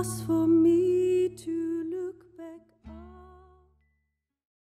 blasphemy.